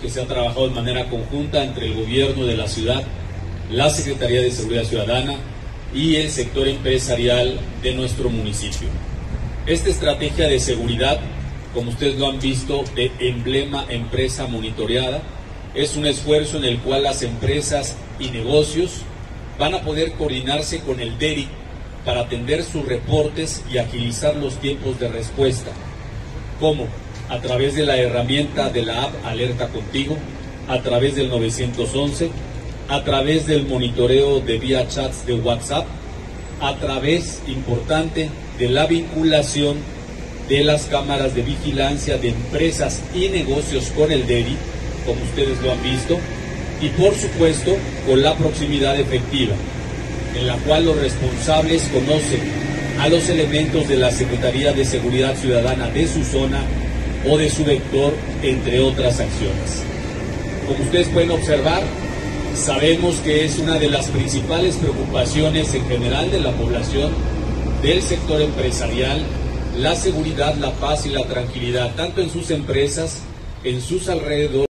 que se ha trabajado de manera conjunta entre el gobierno de la ciudad, la Secretaría de Seguridad Ciudadana y el sector empresarial de nuestro municipio. Esta estrategia de seguridad, como ustedes lo han visto, de emblema empresa monitoreada, es un esfuerzo en el cual las empresas y negocios van a poder coordinarse con el DERI para atender sus reportes y agilizar los tiempos de respuesta. ¿Cómo? A través de la herramienta de la app Alerta Contigo, a través del 911, a través del monitoreo de vía chats de WhatsApp, a través, importante, de la vinculación de las cámaras de vigilancia de empresas y negocios con el DERI, como ustedes lo han visto, y por supuesto con la proximidad efectiva, en la cual los responsables conocen a los elementos de la Secretaría de Seguridad Ciudadana de su zona o de su vector, entre otras acciones. Como ustedes pueden observar, sabemos que es una de las principales preocupaciones en general de la población del sector empresarial, la seguridad, la paz y la tranquilidad, tanto en sus empresas, en sus alrededores,